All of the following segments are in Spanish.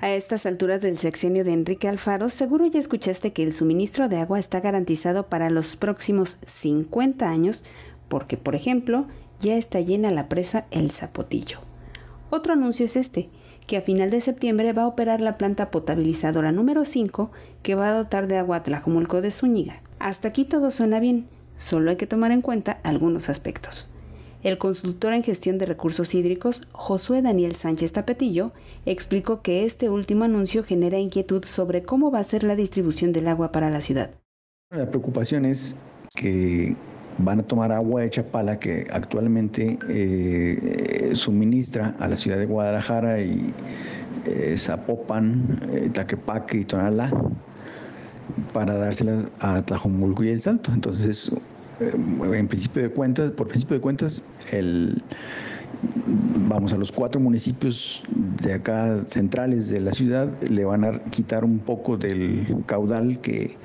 A estas alturas del sexenio de Enrique Alfaro, seguro ya escuchaste que el suministro de agua está garantizado para los próximos 50 años porque, por ejemplo, ya está llena la presa El Zapotillo. Otro anuncio es este, que a final de septiembre va a operar la planta potabilizadora número 5 que va a dotar de agua a Tlajumulco de Zúñiga. Hasta aquí todo suena bien, solo hay que tomar en cuenta algunos aspectos. El consultor en gestión de recursos hídricos, Josué Daniel Sánchez Tapetillo, explicó que este último anuncio genera inquietud sobre cómo va a ser la distribución del agua para la ciudad. La preocupación es que van a tomar agua de Chapala que actualmente eh, suministra a la ciudad de Guadalajara y eh, Zapopan, eh, Taquepaque y Tonalá para dársela a Tlajomulco y El Salto. Entonces, en principio de cuentas, por principio de cuentas, el, vamos a los cuatro municipios de acá centrales de la ciudad le van a quitar un poco del caudal que,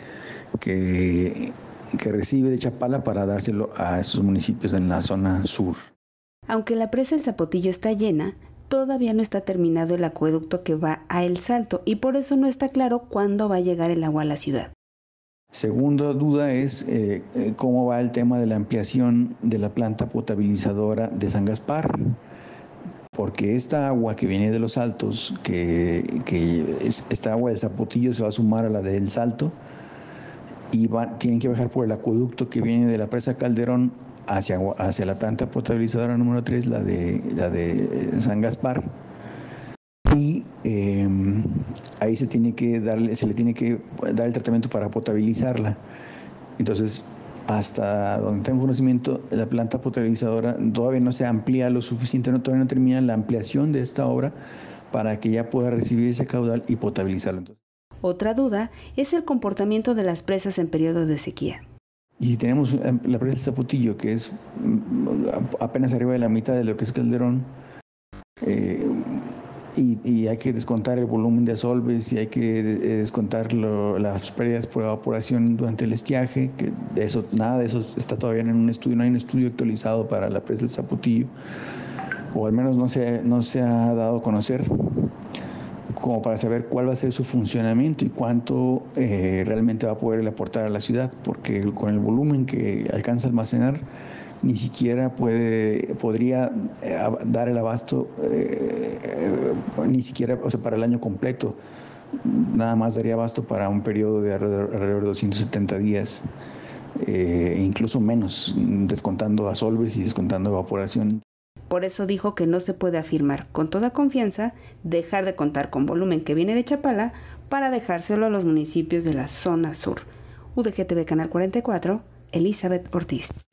que, que recibe de Chapala para dárselo a esos municipios en la zona sur. Aunque la presa El Zapotillo está llena, todavía no está terminado el acueducto que va a El Salto y por eso no está claro cuándo va a llegar el agua a la ciudad. Segunda duda es eh, eh, cómo va el tema de la ampliación de la planta potabilizadora de San Gaspar, porque esta agua que viene de los altos, que, esta agua de Zapotillo se va a sumar a la del Salto y tienen que bajar por el acueducto que viene de la presa Calderón hacia, hacia la planta potabilizadora número 3, la de, la de San Gaspar y em, ahí se tiene que darle, se le tiene que dar el tratamiento para potabilizarla. Entonces, hasta donde tengo conocimiento, la planta potabilizadora todavía no se amplía lo suficiente, no, todavía no termina la ampliación de esta obra para que ya pueda recibir ese caudal y potabilizarlo. Otra duda es el comportamiento de las presas en periodo de sequía. Y si tenemos la presa de Zapotillo, que es mm, apenas arriba de la mitad de lo que es Calderón, eh, y, hay que descontar el volumen de asolves y hay que eh, descontar las pérdidas por evaporación durante el estiaje, que de eso, nada de eso está todavía en un estudio, no hay un estudio actualizado para la presa del Zapotillo, o al menos no se, no se ha dado a conocer como para saber cuál va a ser su funcionamiento y cuánto eh, realmente va a poder aportar a la ciudad, porque con el volumen que alcanza a almacenar, ni siquiera puede, podría eh, dar el abasto, eh, ni siquiera o sea, para el año completo. Nada más daría abasto para un periodo de alrededor, de 270 días, eh, incluso menos, descontando asolves y descontando evaporación. Por eso dijo que no se puede afirmar con toda confianza dejar de contar con volumen que viene de Chapala para dejárselo a los municipios de la zona sur. UDGTV Canal 44, Elizabeth Ortiz.